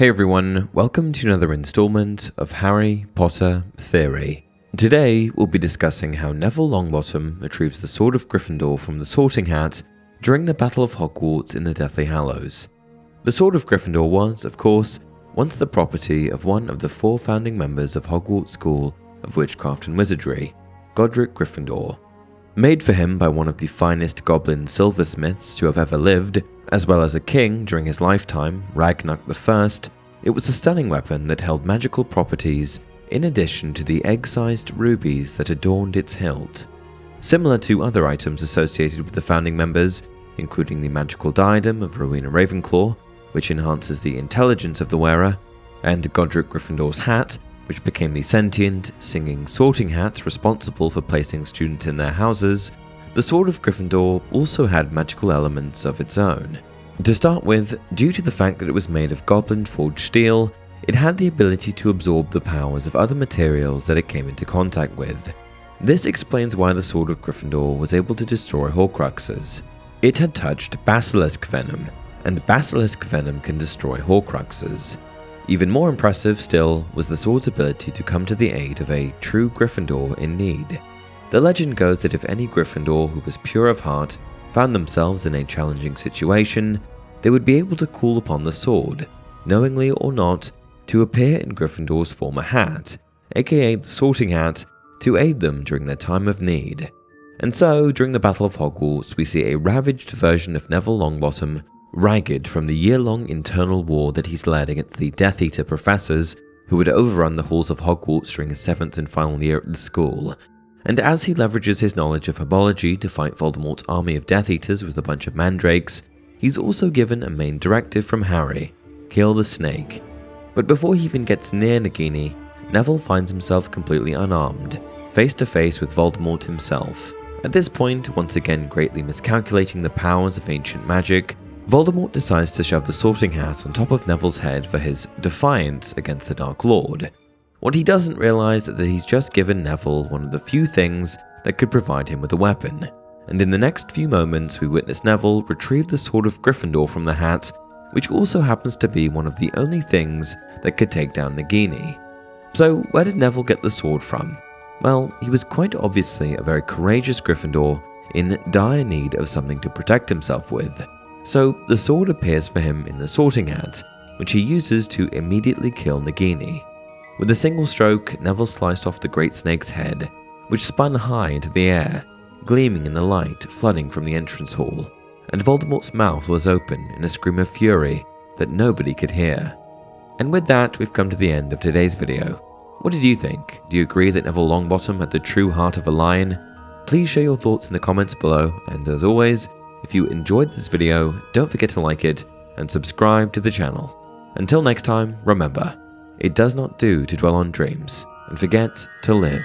Hey everyone, welcome to another installment of Harry Potter Theory. Today we'll be discussing how Neville Longbottom retrieves the Sword of Gryffindor from the Sorting Hat during the Battle of Hogwarts in the Deathly Hallows. The Sword of Gryffindor was, of course, once the property of one of the four founding members of Hogwarts School of Witchcraft and Wizardry, Godric Gryffindor. Made for him by one of the finest goblin silversmiths to have ever lived, as well as a king during his lifetime, Ragnuk I, it was a stunning weapon that held magical properties in addition to the egg sized rubies that adorned its hilt. Similar to other items associated with the founding members, including the magical diadem of Rowena Ravenclaw, which enhances the intelligence of the wearer, and Godric Gryffindor's hat, which became the sentient, singing sorting hat responsible for placing students in their houses, the Sword of Gryffindor also had magical elements of its own. To start with, due to the fact that it was made of goblin forged steel, it had the ability to absorb the powers of other materials that it came into contact with. This explains why the Sword of Gryffindor was able to destroy Horcruxes. It had touched basilisk venom, and basilisk venom can destroy Horcruxes. Even more impressive still was the sword's ability to come to the aid of a true Gryffindor in need. The legend goes that if any Gryffindor who was pure of heart found themselves in a challenging situation, they would be able to call upon the sword, knowingly or not, to appear in Gryffindor's former hat, aka the Sorting Hat, to aid them during their time of need. And so, during the Battle of Hogwarts, we see a ravaged version of Neville Longbottom, ragged from the year long internal war that he's led against the Death Eater professors who had overrun the halls of Hogwarts during his seventh and final year at the school, and as he leverages his knowledge of herbology to fight Voldemort's army of Death Eaters with a bunch of mandrakes, he's also given a main directive from Harry kill the snake. But before he even gets near Nagini, Neville finds himself completely unarmed, face to face with Voldemort himself. At this point, once again greatly miscalculating the powers of ancient magic, Voldemort decides to shove the sorting hat on top of Neville's head for his defiance against the Dark Lord. What he doesn't realize is that he's just given Neville one of the few things that could provide him with a weapon, and in the next few moments we witness Neville retrieve the Sword of Gryffindor from the hat, which also happens to be one of the only things that could take down Nagini. So, where did Neville get the sword from? Well, he was quite obviously a very courageous Gryffindor in dire need of something to protect himself with. So, the sword appears for him in the sorting hat, which he uses to immediately kill Nagini. With a single stroke, Neville sliced off the great snake's head, which spun high into the air, gleaming in the light flooding from the entrance hall, and Voldemort's mouth was open in a scream of fury that nobody could hear. And with that, we've come to the end of today's video. What did you think? Do you agree that Neville Longbottom had the true heart of a lion? Please share your thoughts in the comments below, and as always, if you enjoyed this video, don't forget to like it and subscribe to the channel. Until next time, remember, it does not do to dwell on dreams and forget to live.